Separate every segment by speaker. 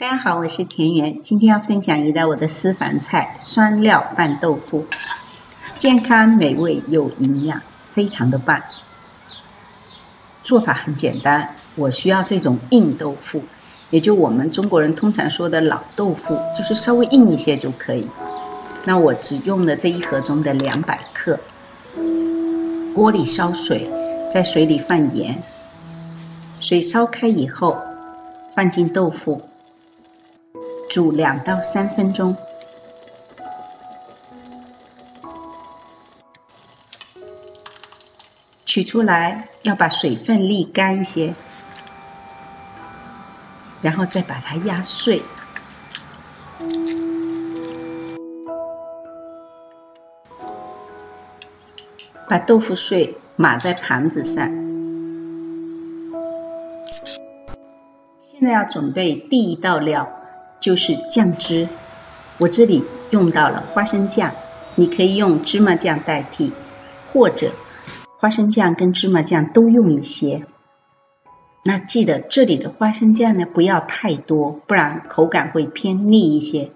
Speaker 1: 大家好，我是田园，今天要分享一道我的私房菜——酸料拌豆腐，健康美味又营养，非常的棒。做法很简单，我需要这种硬豆腐，也就我们中国人通常说的老豆腐，就是稍微硬一些就可以。那我只用了这一盒中的两百克。锅里烧水，在水里放盐，水烧开以后，放进豆腐。煮两到三分钟，取出来要把水分沥干一些，然后再把它压碎，把豆腐碎码在盘子上。现在要准备第一道料。就是酱汁，我这里用到了花生酱，你可以用芝麻酱代替，或者花生酱跟芝麻酱都用一些。那记得这里的花生酱呢不要太多，不然口感会偏腻一些。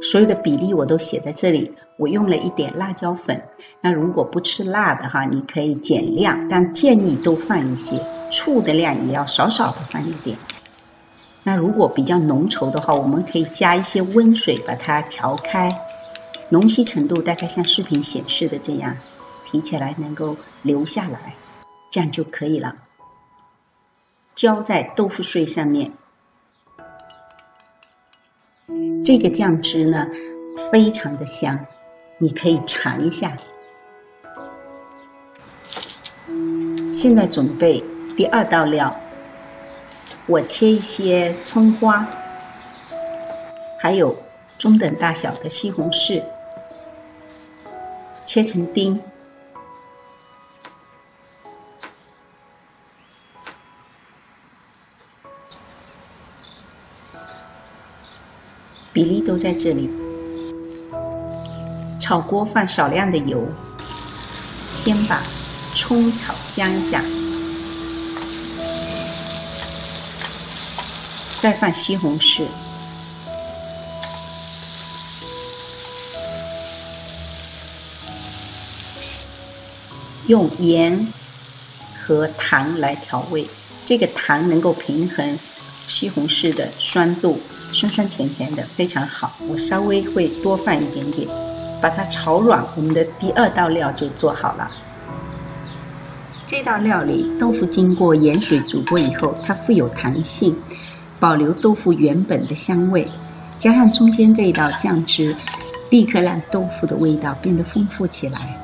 Speaker 1: 所有的比例我都写在这里，我用了一点辣椒粉。那如果不吃辣的哈，你可以减量，但建议都放一些。醋的量也要少少的放一点。那如果比较浓稠的话，我们可以加一些温水把它调开，浓稀程度大概像视频显示的这样，提起来能够流下来，这样就可以了。浇在豆腐碎上面，这个酱汁呢非常的香，你可以尝一下。现在准备第二道料。我切一些葱花，还有中等大小的西红柿，切成丁，比例都在这里。炒锅放少量的油，先把葱炒香一下。再放西红柿，用盐和糖来调味。这个糖能够平衡西红柿的酸度，酸酸甜甜的，非常好。我稍微会多放一点点，把它炒软，我们的第二道料就做好了。这道料理豆腐经过盐水煮过以后，它富有弹性。保留豆腐原本的香味，加上中间这一道酱汁，立刻让豆腐的味道变得丰富起来。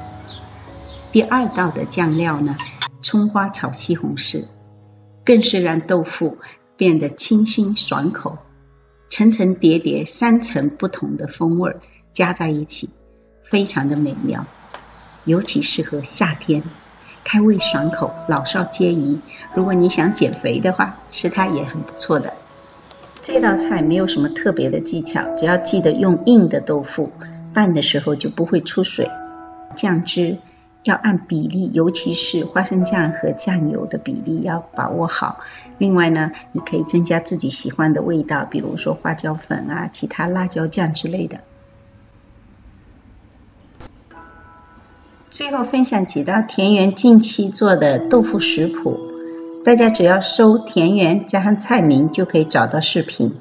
Speaker 1: 第二道的酱料呢，葱花炒西红柿，更是让豆腐变得清新爽口。层层叠叠三层不同的风味加在一起，非常的美妙，尤其适合夏天，开胃爽口，老少皆宜。如果你想减肥的话，吃它也很不错的。这道菜没有什么特别的技巧，只要记得用硬的豆腐拌的时候就不会出水。酱汁要按比例，尤其是花生酱和酱油的比例要把握好。另外呢，你可以增加自己喜欢的味道，比如说花椒粉啊、其他辣椒酱之类的。最后分享几道田园近期做的豆腐食谱。大家只要搜“田园”加上菜名，就可以找到视频。